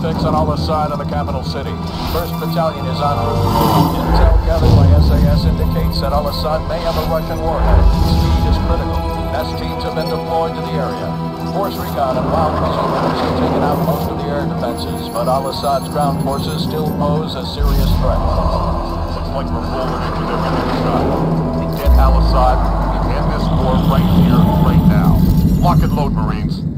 fix on all side of the capital city. First Battalion is en route. Intel gathered by SAS indicates that Al-Asad may have a Russian warhead. Speed is critical. NEST teams have been deployed to the area. Force recon and wild peacekeepers have taken out most of the air defenses, but Al-Asad's ground forces still pose a serious threat. Looks like we're rolling into their enemy shot. We get Al-Asad, we end this war right here, right now. Lock and load, Marines.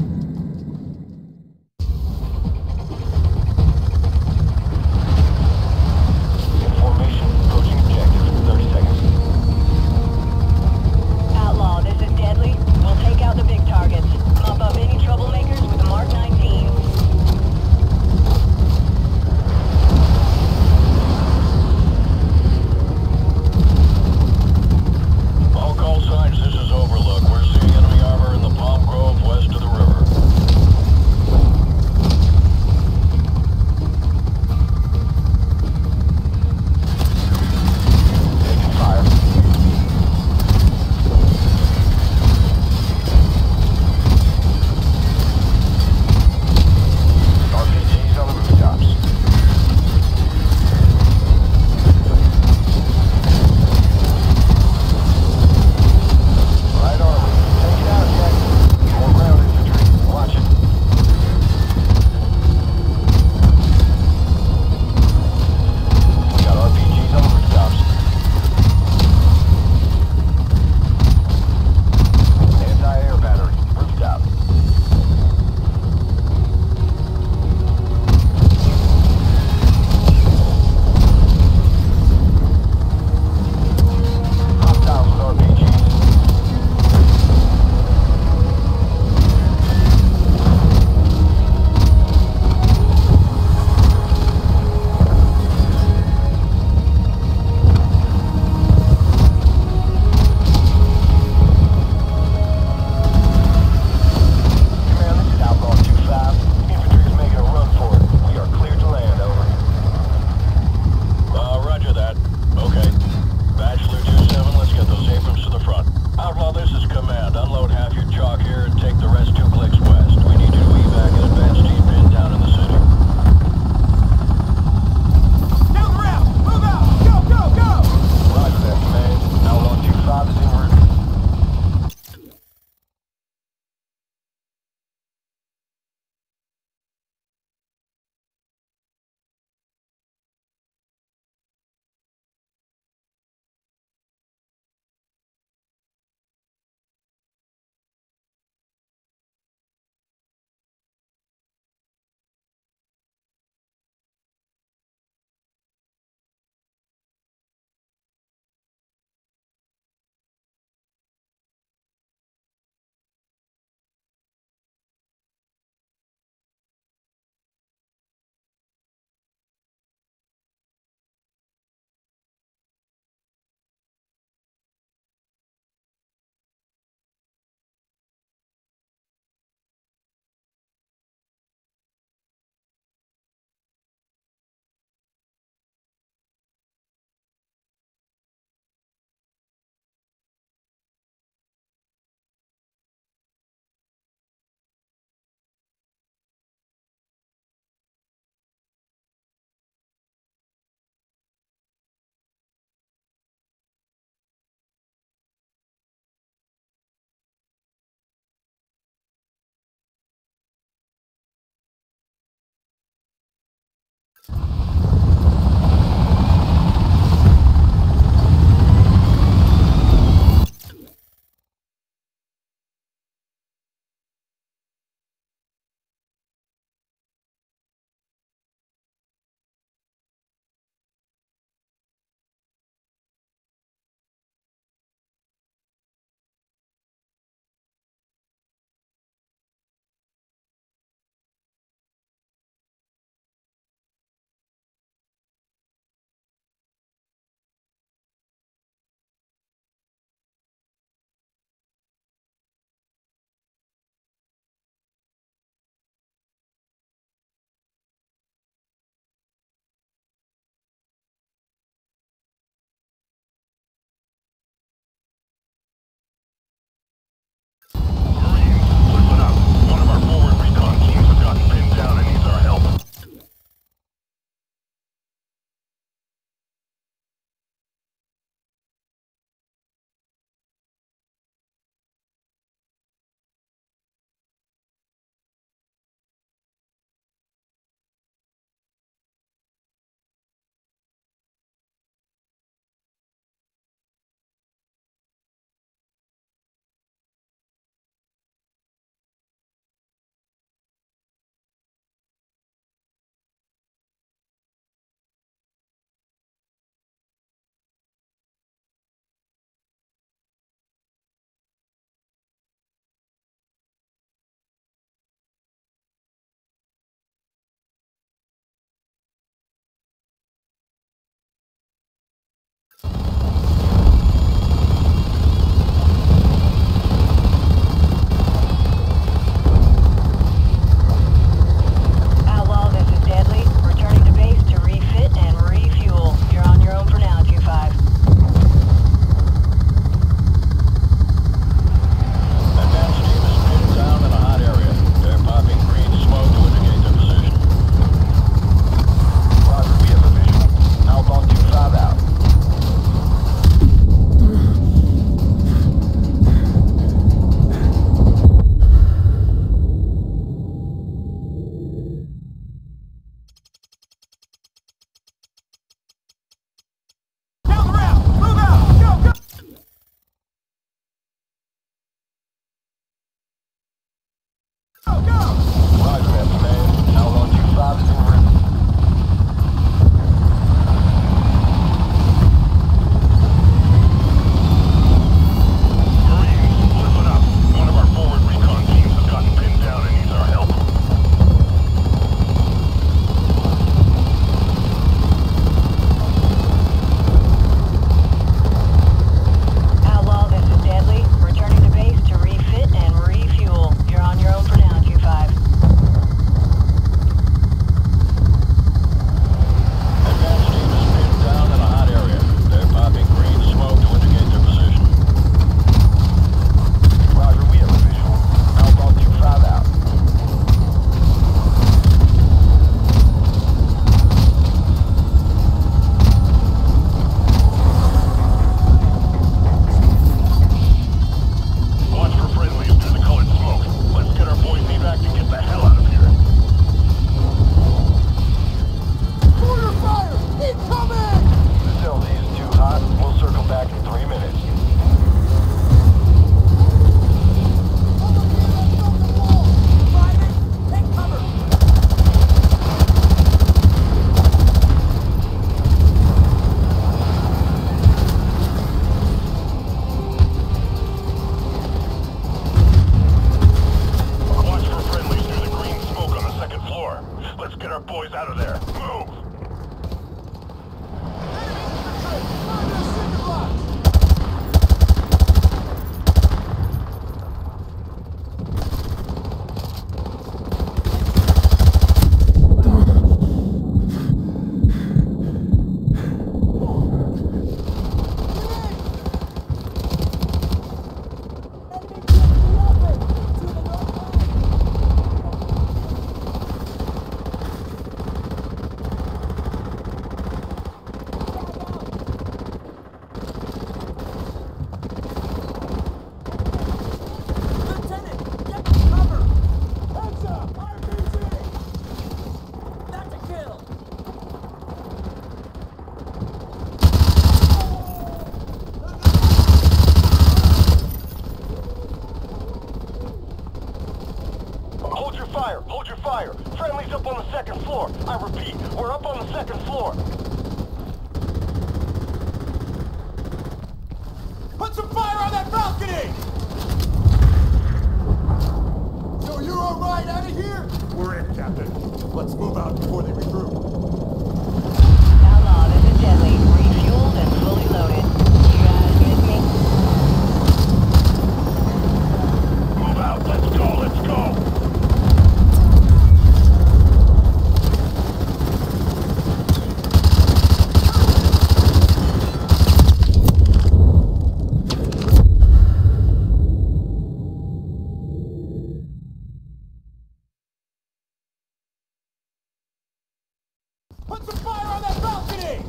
Put some fire on that balcony!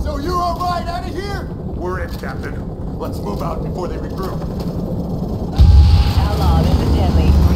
So you're all right out of here? We're in, Captain. Let's move out before they regroup. Outlawed evidently.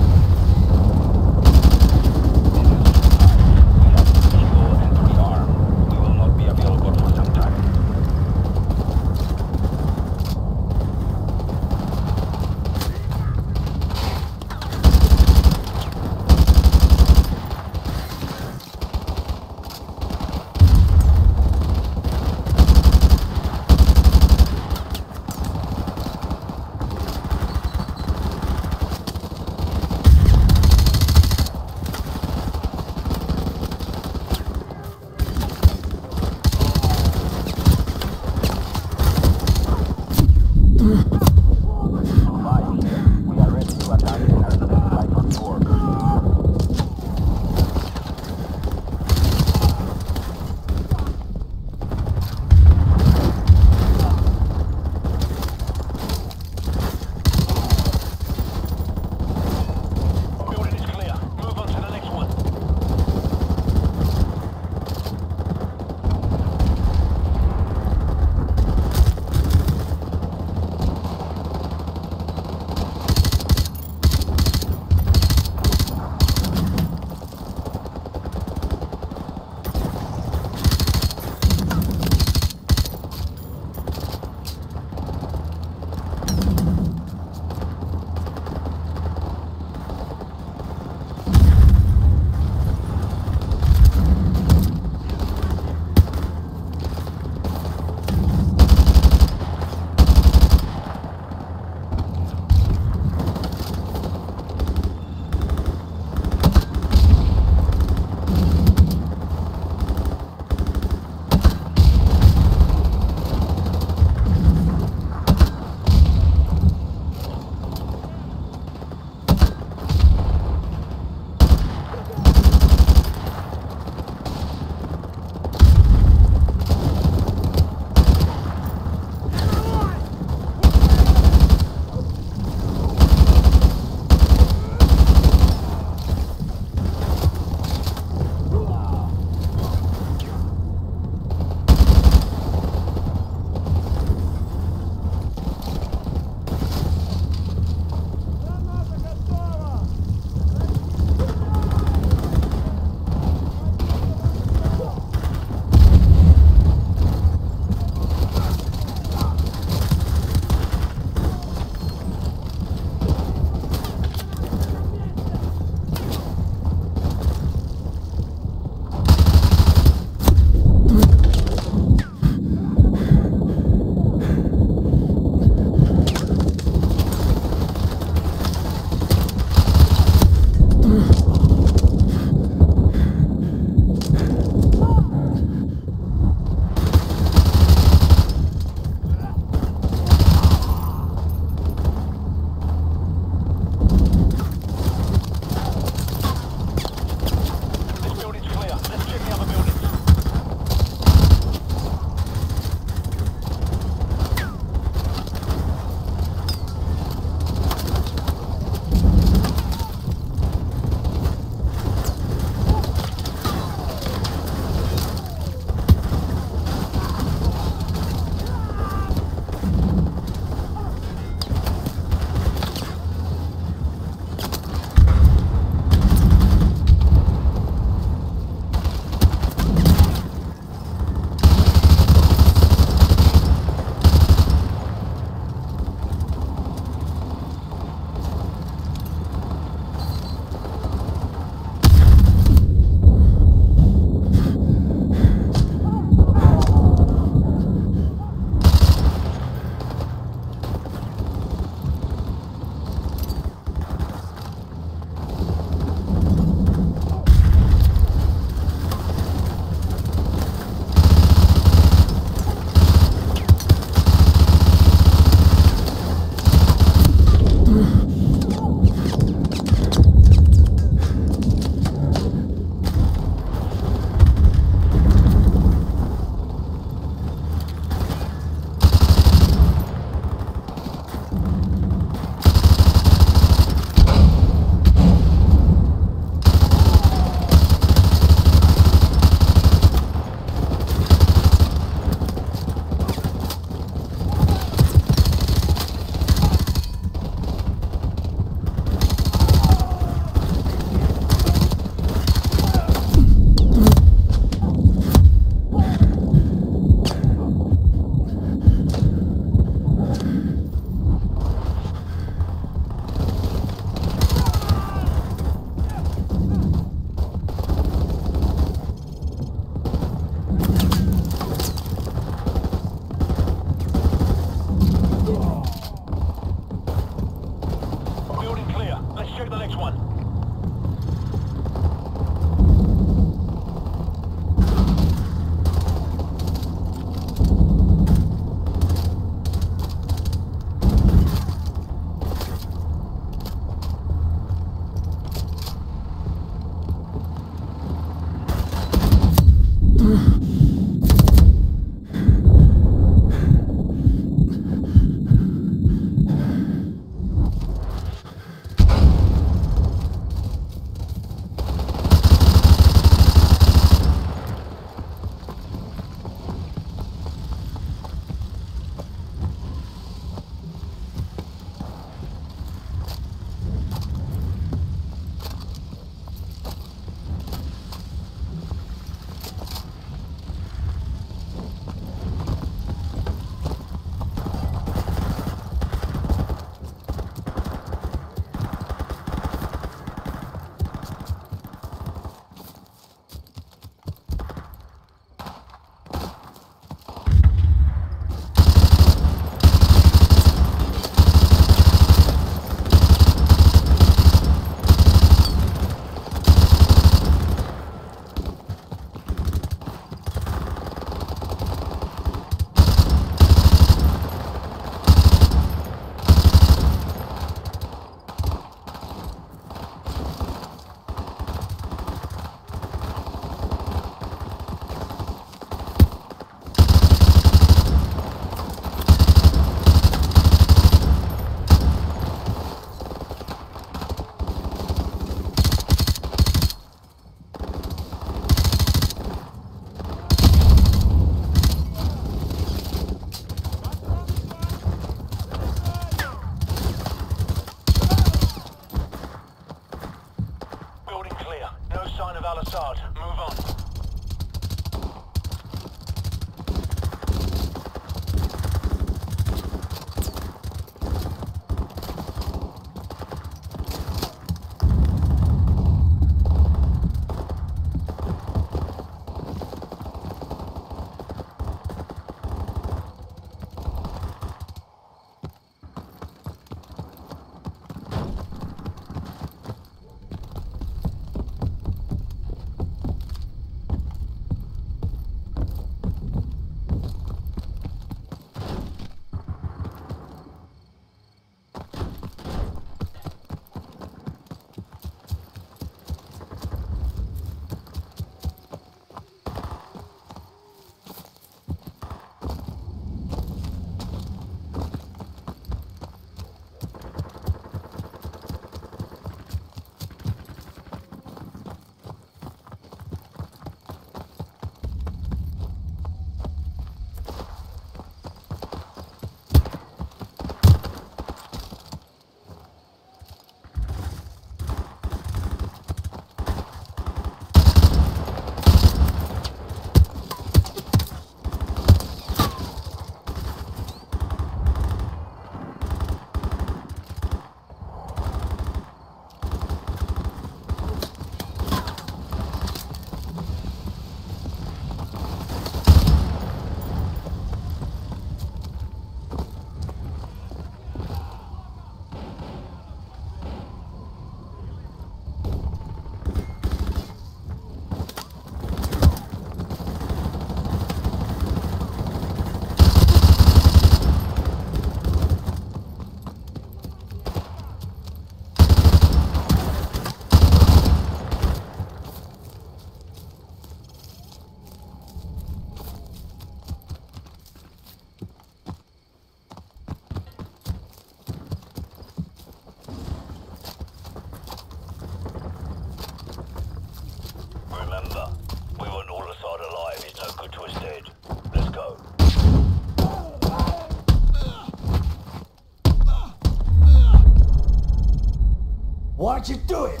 What'd you do it?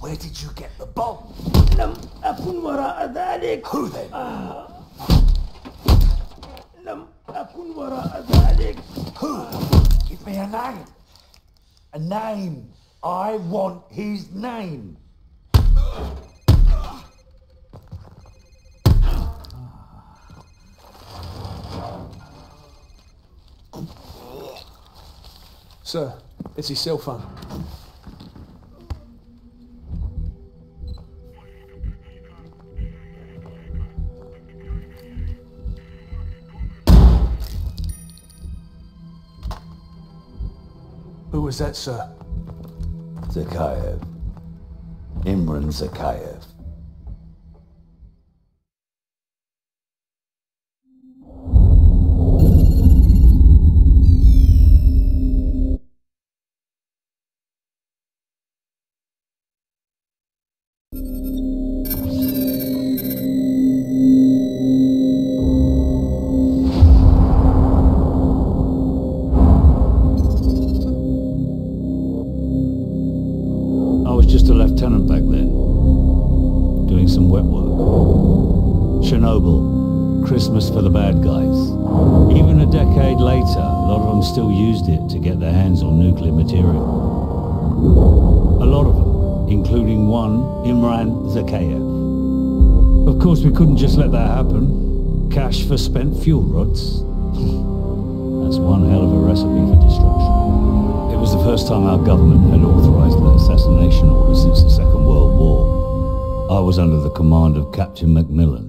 Where did you get the bomb? لم أكن وراء ذلك Who then? لم أكن وراء ذلك Who? Give me a name. A name. I want his name. Sir, it's his cell phone. Was that, sir? Zakhaev. Imran Zakhaev. Imran Zakhaev. Of course, we couldn't just let that happen. Cash for spent fuel rods. That's one hell of a recipe for destruction. It was the first time our government had authorized an assassination order since the Second World War. I was under the command of Captain Macmillan.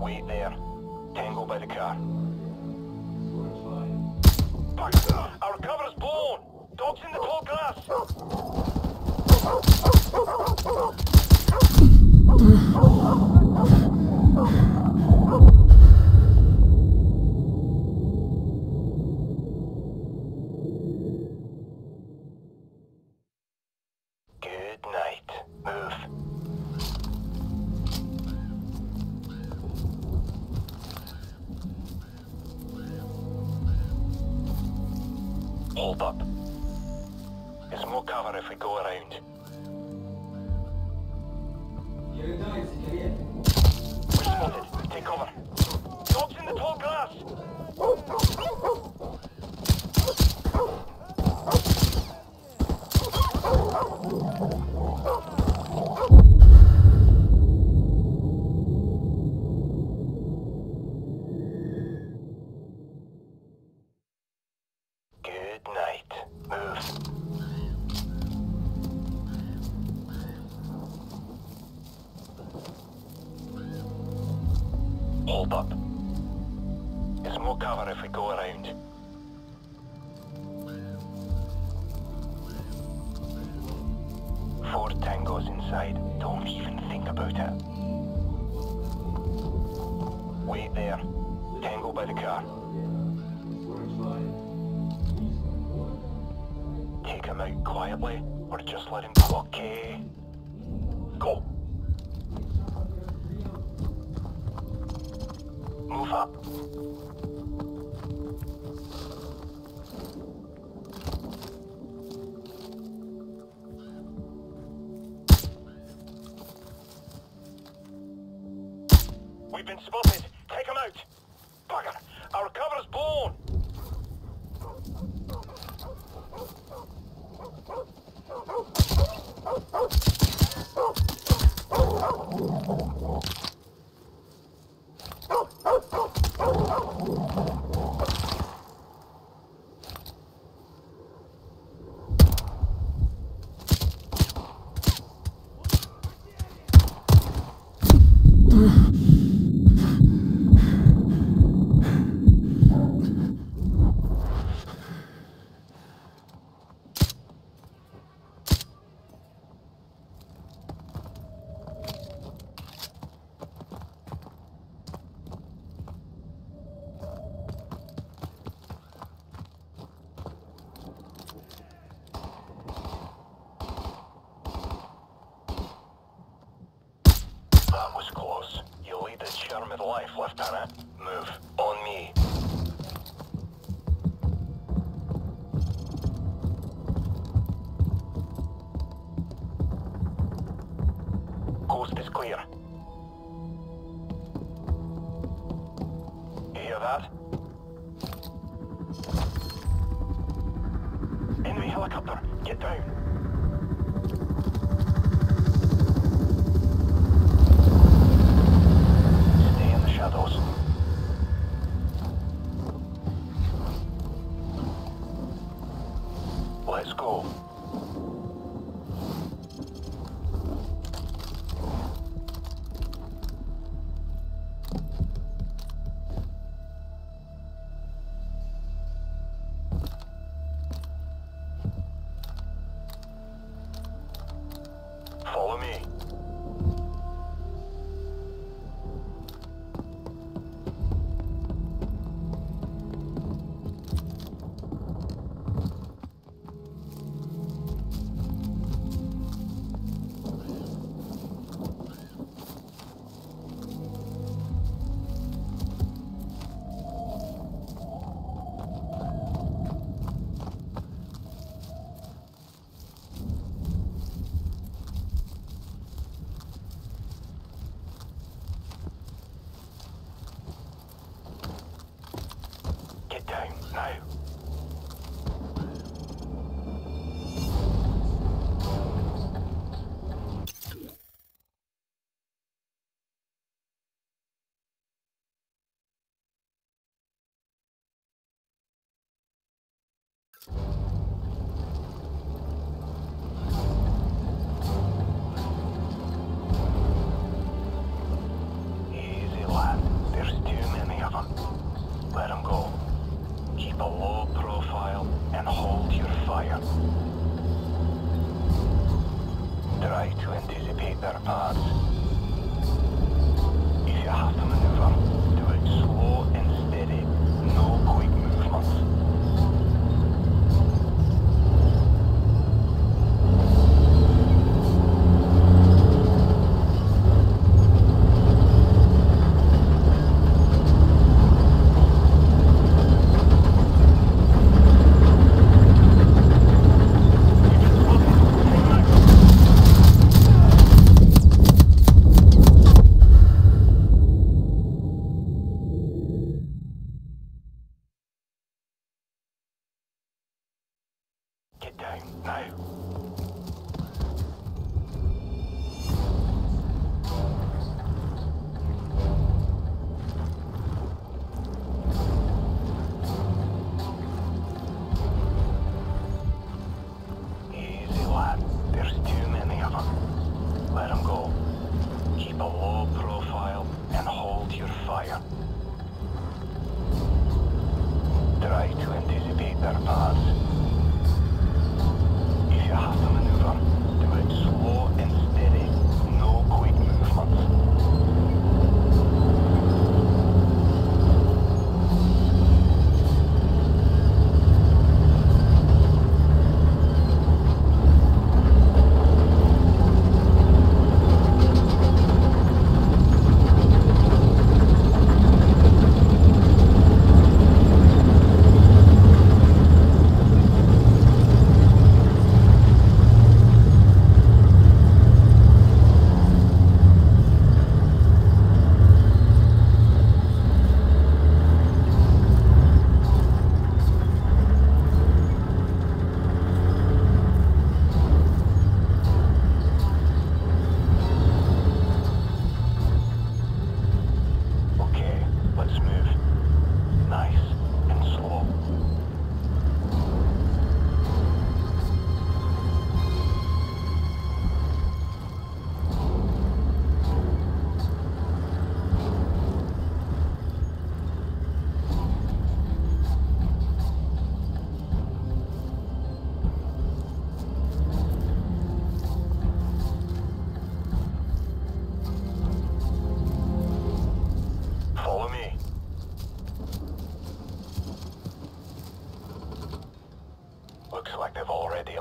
Wait there. Tango by the car. Our cover's blown! Dogs in the tall grass!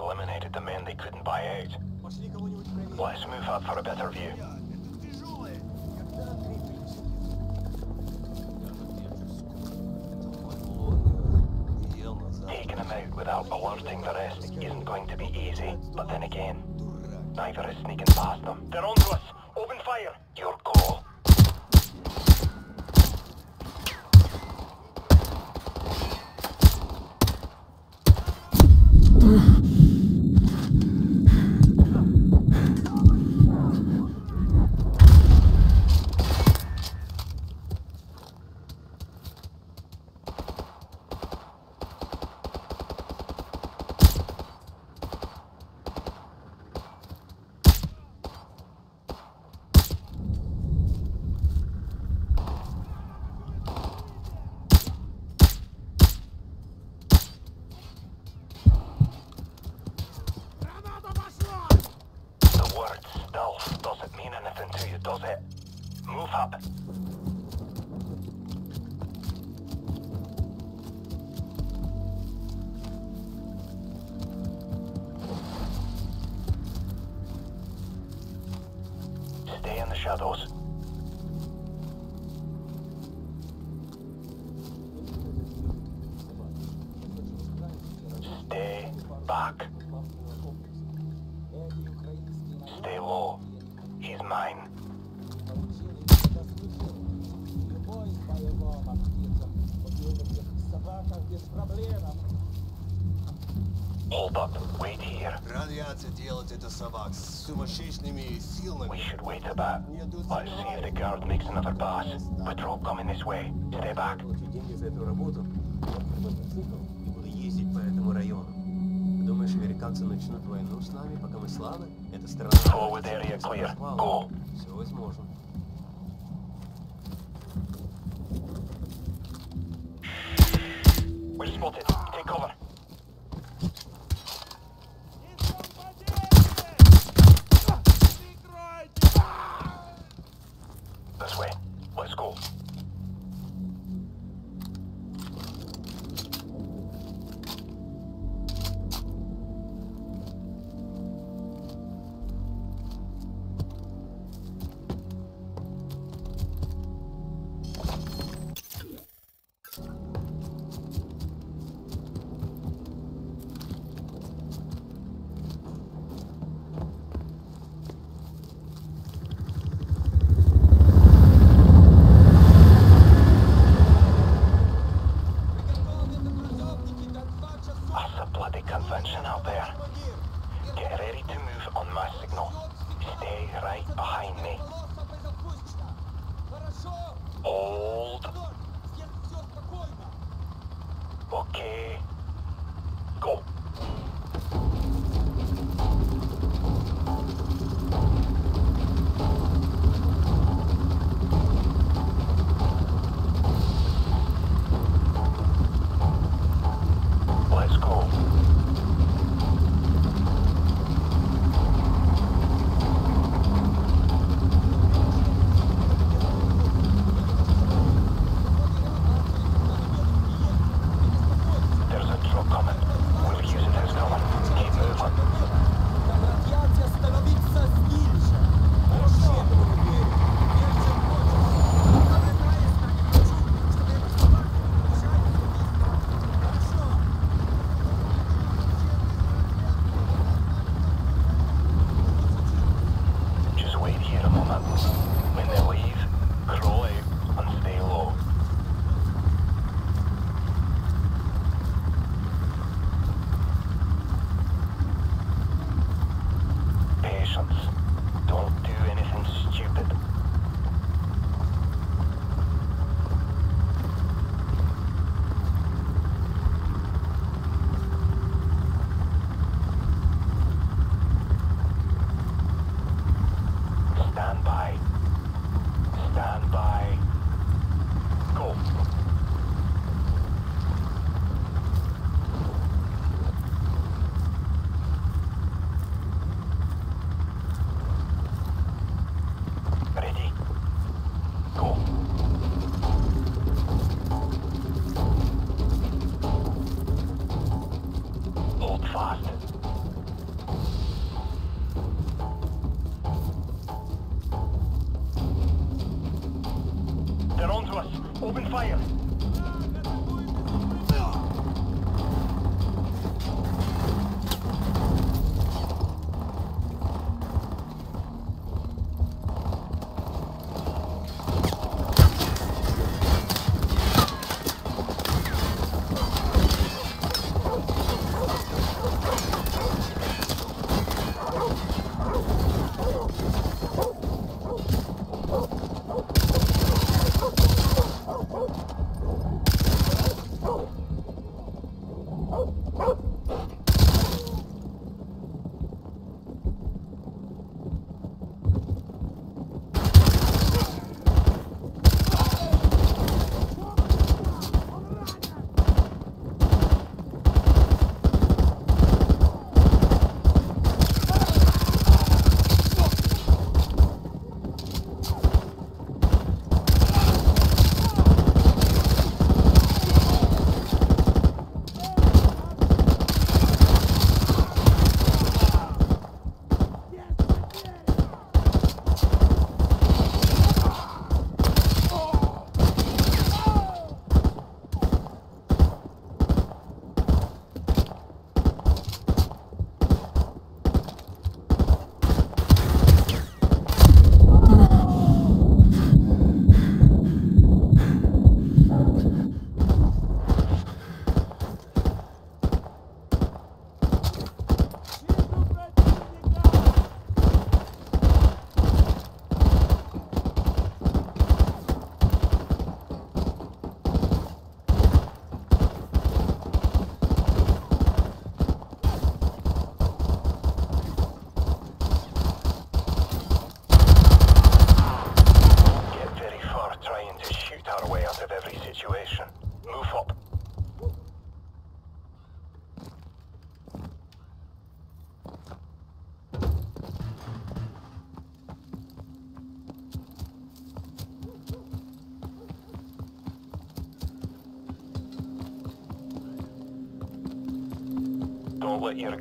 eliminated the men they couldn't buy out. Let's move up for a better view. Taking them out without alerting the rest isn't going to be easy, but then again, neither is sneaking past them. They're onto us! a bit. Let's see if the guard makes another pass. Patrol coming this way. Stay back. Получу деньги за эту работу, куплю мотоцикл и буду ездить по этому району. Думаешь, американцы начнут войну с нами, пока мы слабы? Это страна... Forward area clear. Go. Все возможно. We're spotted.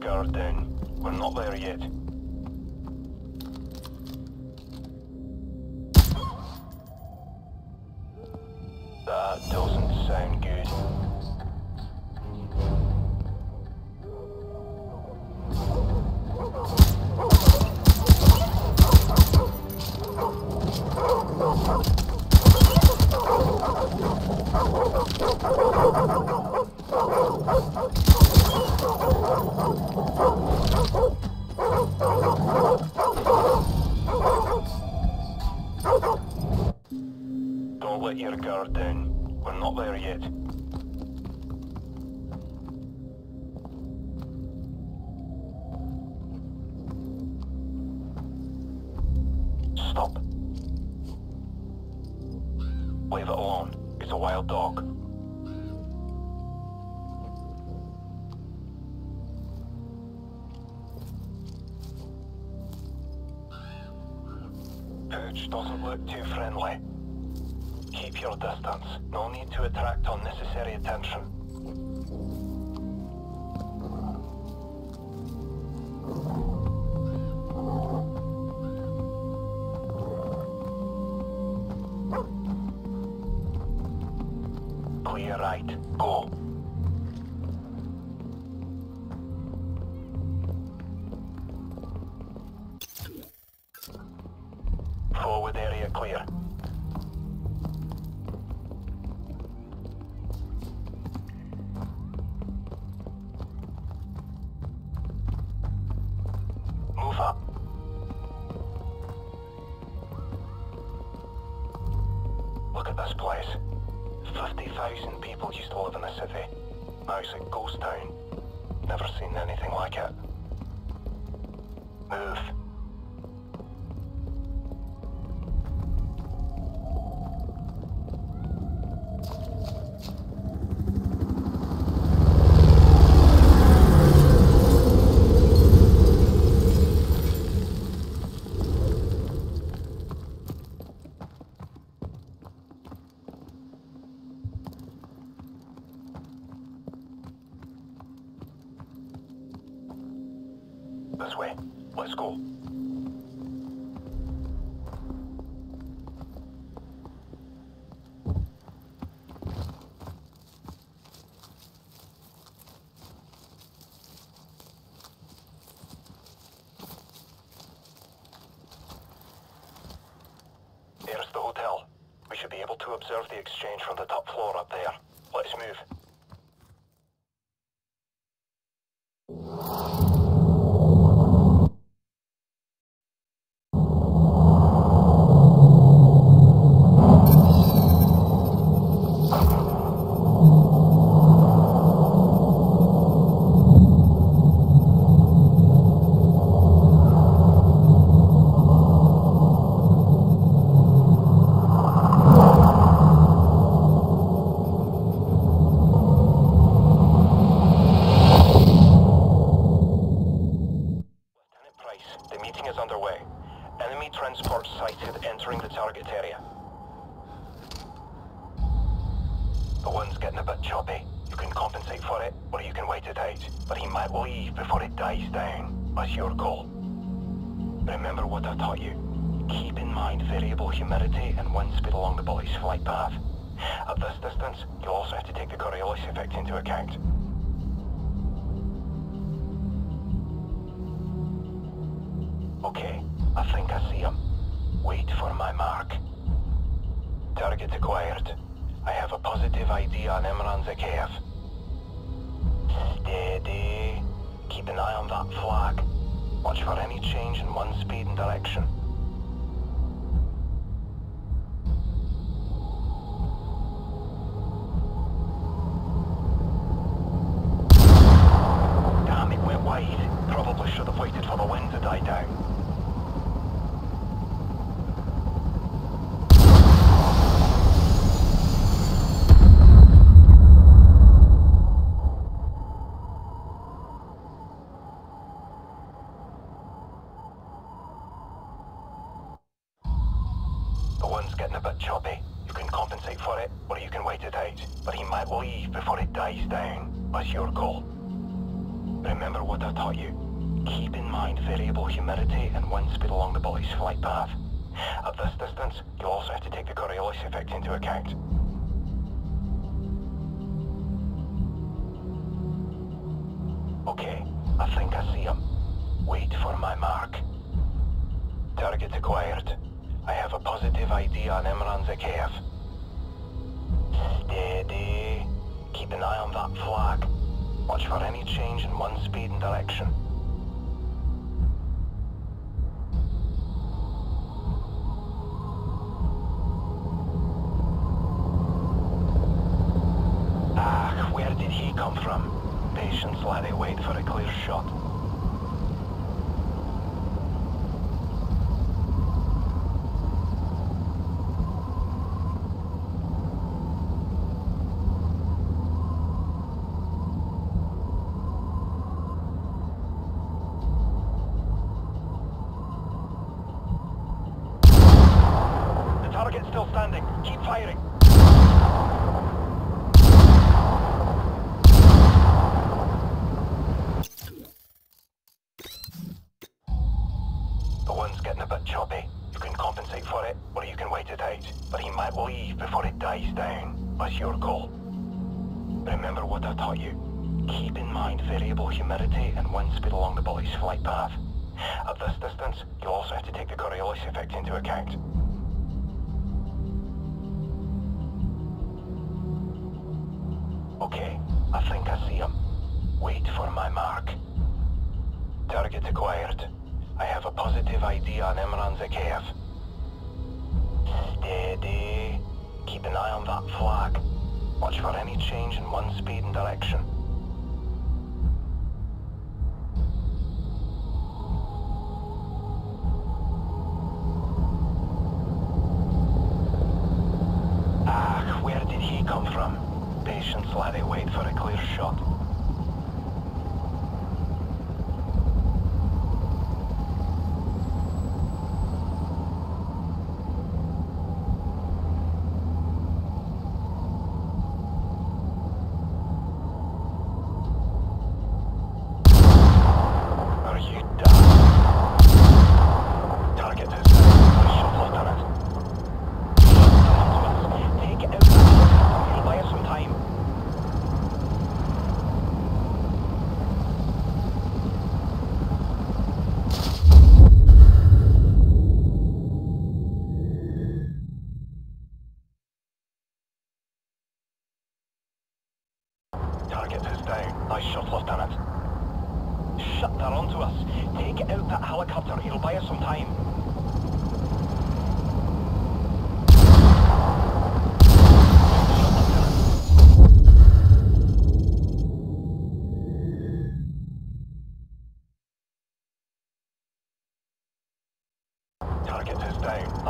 We're not there yet. observe the exchange from the top floor up there. Let's move. come from. Patience while they wait for a clear shot.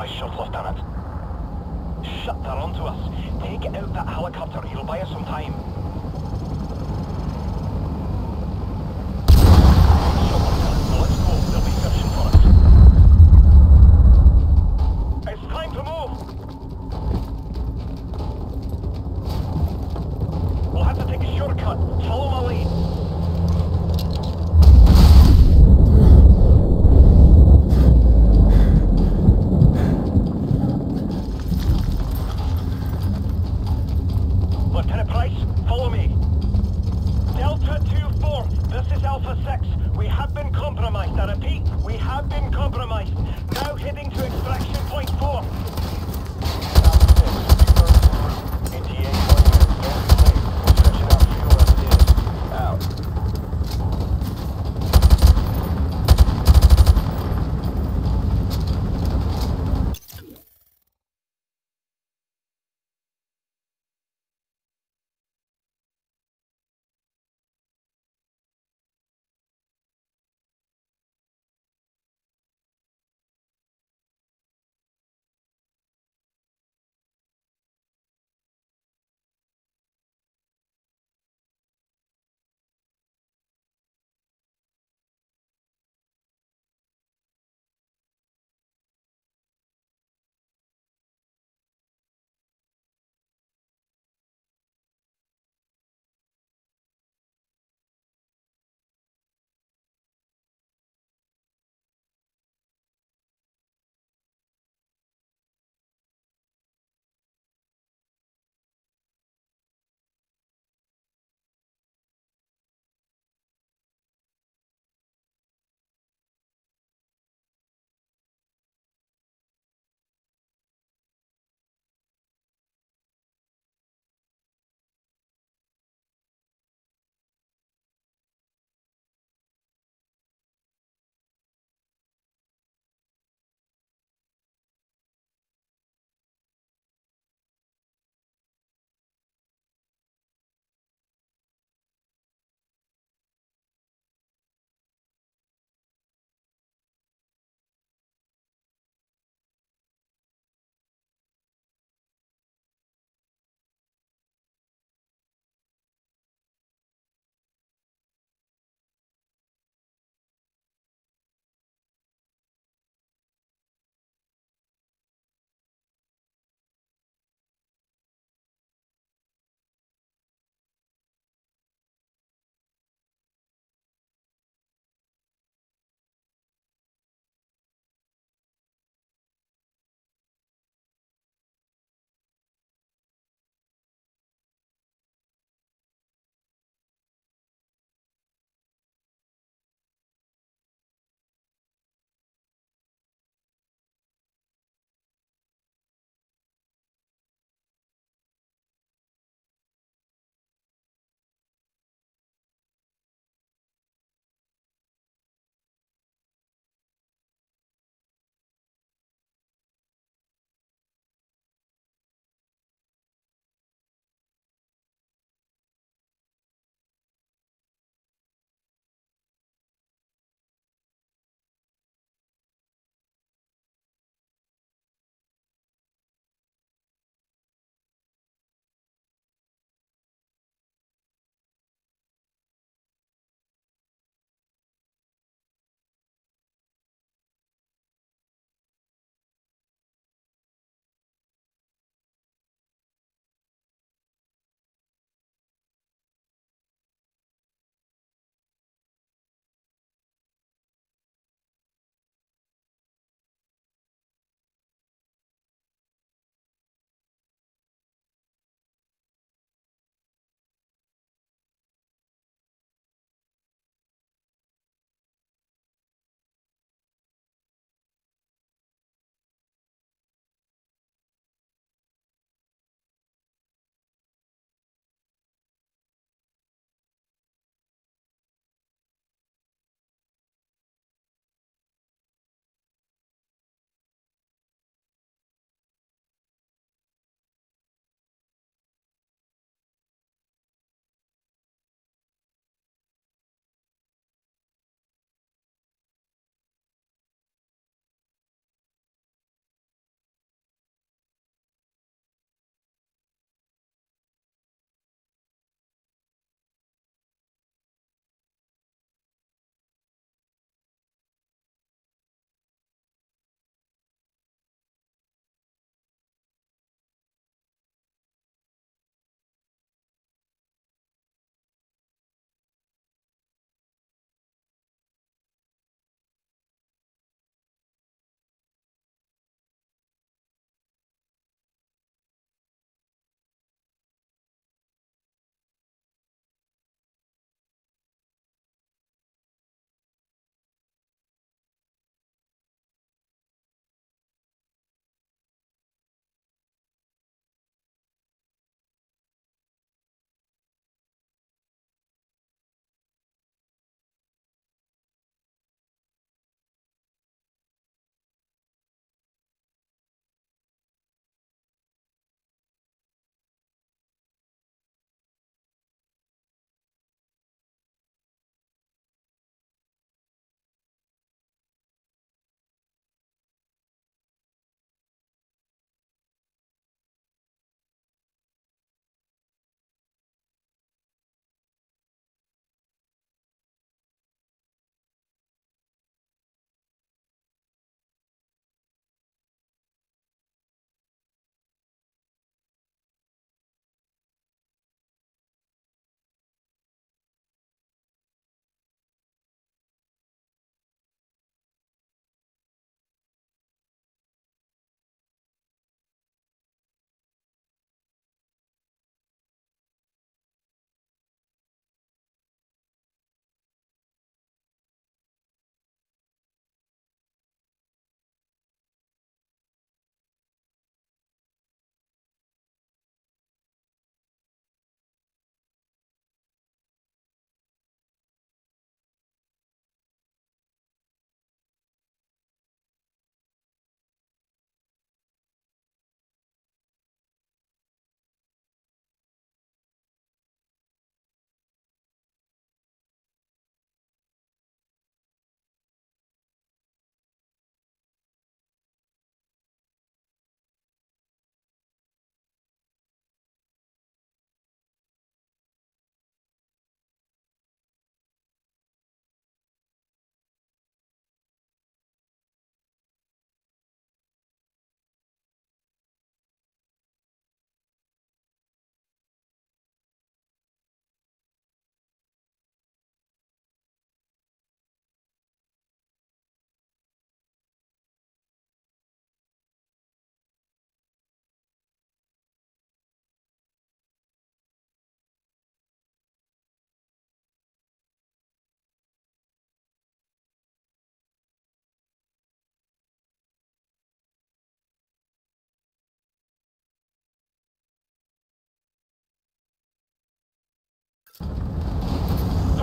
my shield, Lieutenant. Shut that onto us. Take out that helicopter. He'll buy us some time.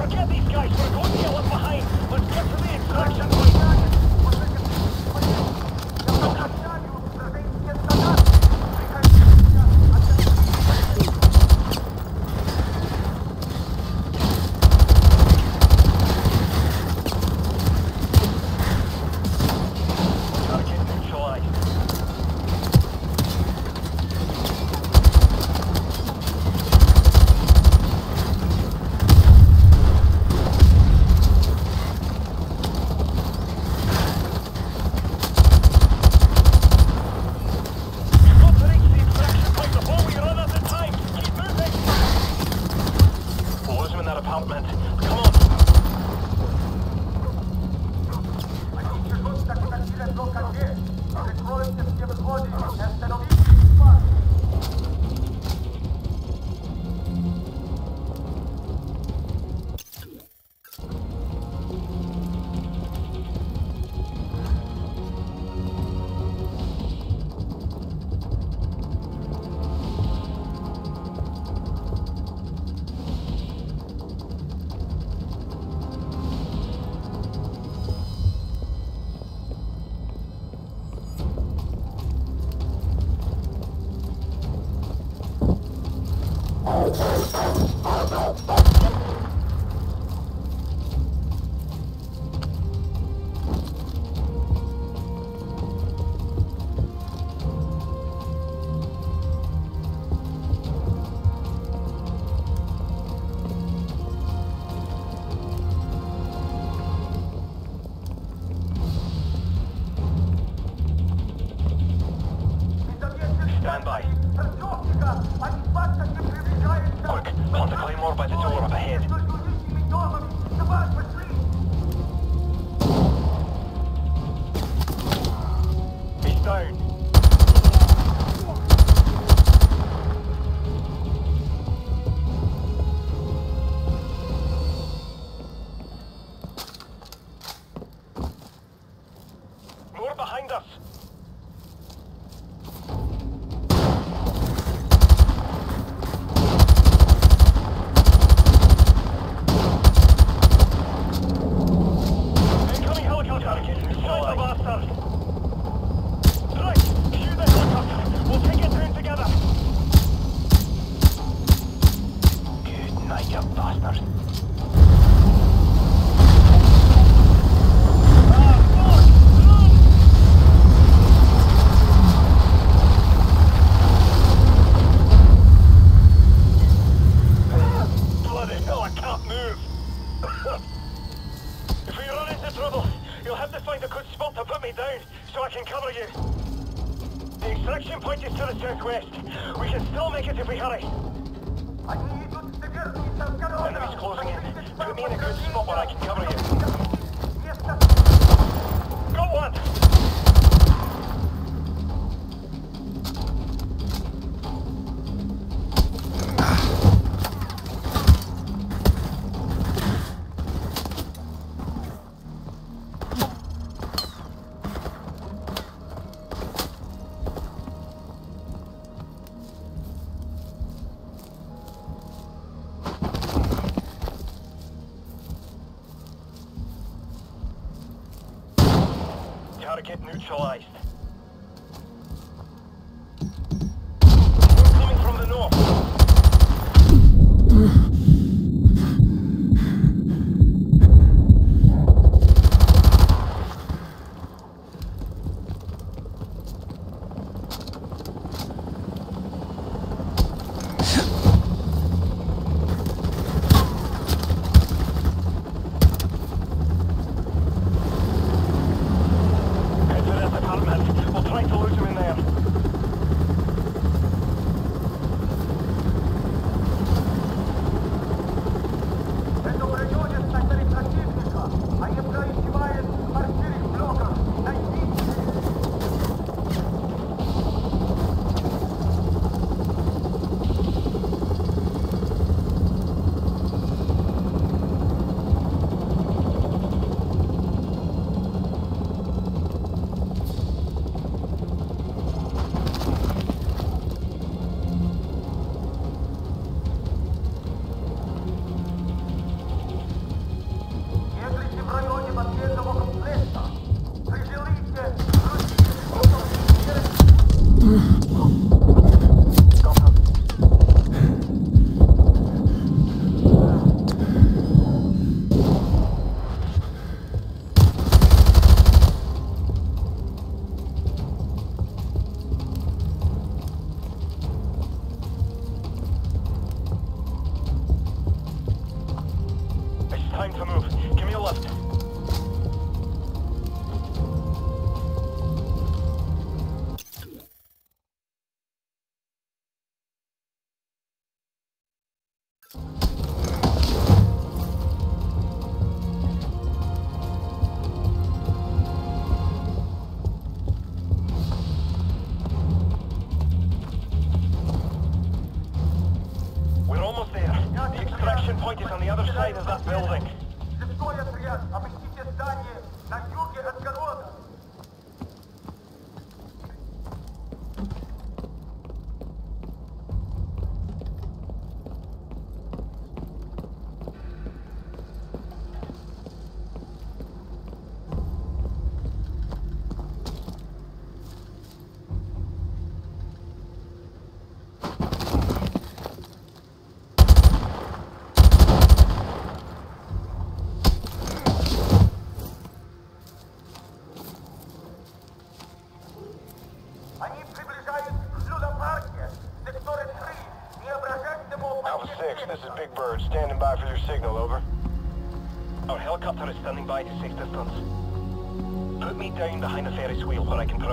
Get these guys for a good Quick, plant the claymore by the door up ahead.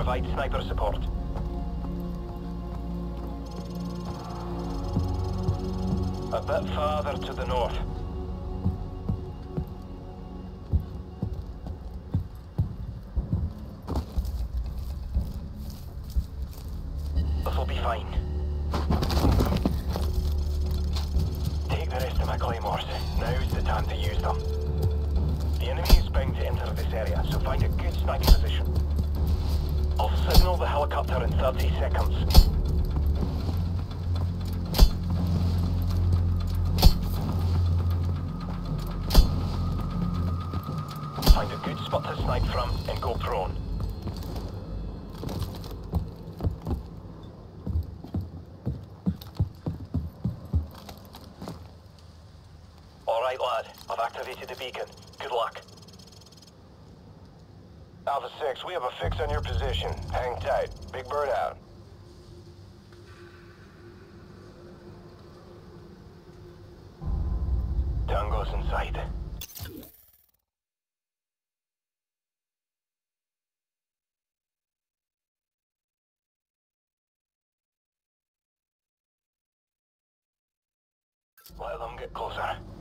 provide sniper. 30 seconds. Find a good spot to snipe from and go prone. Alright lad, I've activated the beacon. Good luck. Alpha 6, we have a fix on your position. Hang tight. Let them get closer.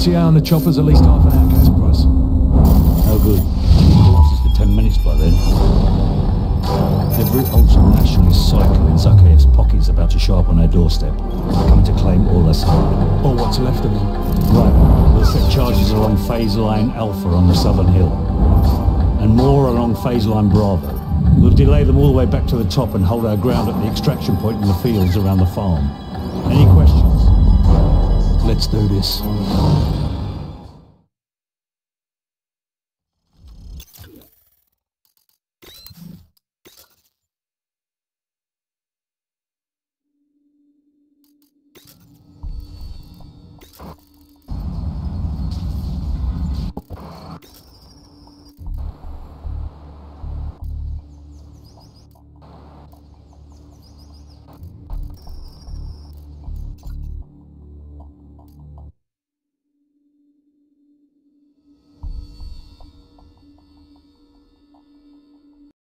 ETA on the chopper's at least half an hour, Captain Price. No good. Corpses for 10 minutes by then. Every ultra-nationalist cycle in Zakhaev's pocket is about to show up on our doorstep, coming to claim Al-Asad. Or what's left of them. Right, we'll set charges along phase line Alpha on the southern hill. And more along phase line Bravo. We'll delay them all the way back to the top and hold our ground at the extraction point in the fields around the farm. Any questions? Let's do this.